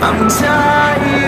I'm tired.